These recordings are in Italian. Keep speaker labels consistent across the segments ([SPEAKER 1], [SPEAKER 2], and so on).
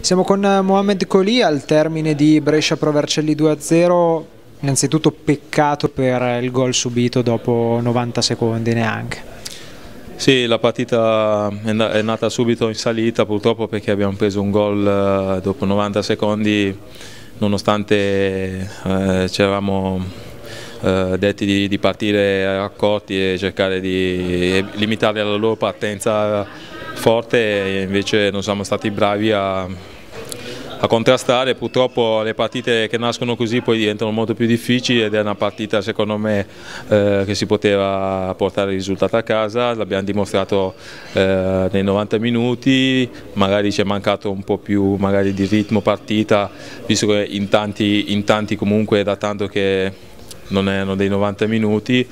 [SPEAKER 1] Siamo con Mohamed Colì al termine di Brescia Pro Vercelli 2-0. Innanzitutto peccato per il gol subito dopo 90 secondi neanche.
[SPEAKER 2] Sì, la partita è nata subito in salita purtroppo perché abbiamo preso un gol eh, dopo 90 secondi nonostante eh, ci eravamo eh, detti di, di partire accorti e cercare di limitare la loro partenza forte e invece non siamo stati bravi a, a contrastare, purtroppo le partite che nascono così poi diventano molto più difficili ed è una partita secondo me eh, che si poteva portare il risultato a casa, l'abbiamo dimostrato eh, nei 90 minuti, magari ci è mancato un po' più di ritmo partita, visto che in tanti, in tanti comunque da tanto che non erano dei 90 minuti,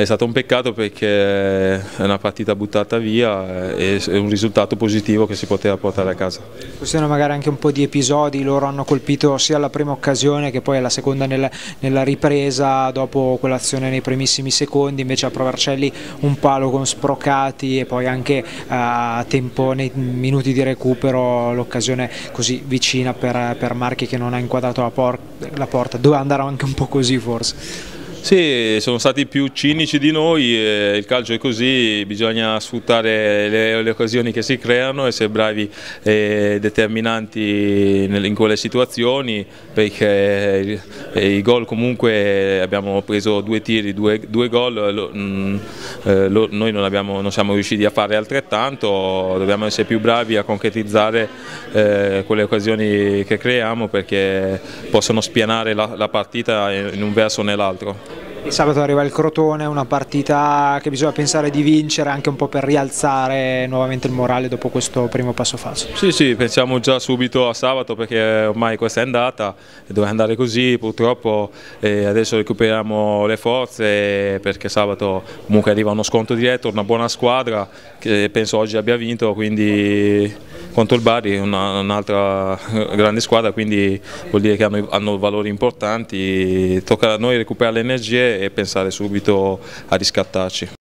[SPEAKER 2] è stato un peccato perché è una partita buttata via e è un risultato positivo che si poteva portare a casa.
[SPEAKER 1] Questione magari anche un po' di episodi, loro hanno colpito sia alla prima occasione che poi alla seconda nella, nella ripresa, dopo quell'azione nei primissimi secondi, invece a Provercelli un palo con sprocati e poi anche a tempo nei minuti di recupero l'occasione così vicina per, per Marchi che non ha inquadrato la, por la porta, doveva andare anche un po' così forse.
[SPEAKER 2] Sì, sono stati più cinici di noi, il calcio è così, bisogna sfruttare le, le occasioni che si creano, essere bravi e determinanti in quelle situazioni perché i gol comunque abbiamo preso due tiri, due, due gol, mm, eh, noi non, abbiamo, non, siamo riusciti a fare altrettanto, dobbiamo essere più bravi a concretizzare eh, quelle occasioni che creiamo perché possono spianare la, la partita in un verso o nell'altro.
[SPEAKER 1] Il sabato arriva il Crotone, una partita che bisogna pensare di vincere anche un po' per rialzare nuovamente il morale dopo questo primo passo falso.
[SPEAKER 2] Sì, sì, pensiamo già subito a sabato perché ormai questa è andata e doveva andare così purtroppo adesso recuperiamo le forze perché sabato comunque arriva uno sconto diretto, una buona squadra che penso oggi abbia vinto, quindi contro il Bari, un'altra grande squadra, quindi vuol dire che hanno, hanno valori importanti, tocca a noi recuperare le energie e pensare subito a riscattarci.